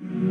Música